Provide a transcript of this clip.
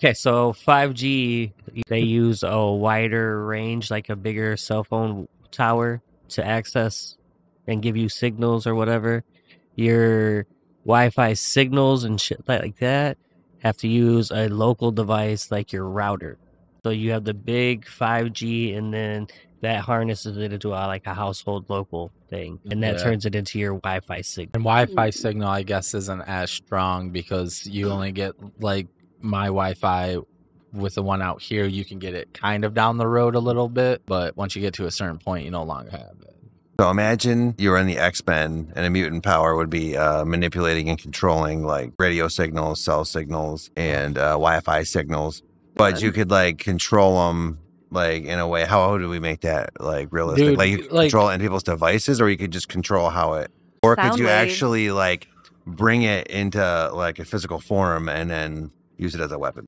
Okay, so 5G, they use a wider range, like a bigger cell phone tower to access and give you signals or whatever. Your Wi Fi signals and shit like that have to use a local device like your router. So you have the big 5G and then that harnesses it into a, like a household local thing and that Yeah. turns it into your Wi-Fi signal. And Wi-Fi mm. signal, I guess, isn't as strong because you only get like my Wi-Fi with the one out here. You can get it kind of down the road a little bit, but once you get to a certain point, you no longer have it. So imagine you're in the X Men, and a mutant power would be uh, manipulating and controlling like radio signals, cell signals, and uh, Wi-Fi signals. But you could like control them like in a way. How do we make that like realistic? Dude, like you like- control it in people's devices, or you could just control how it. Or could you waves. actually like bring it into like a physical form and then use it as a weapon?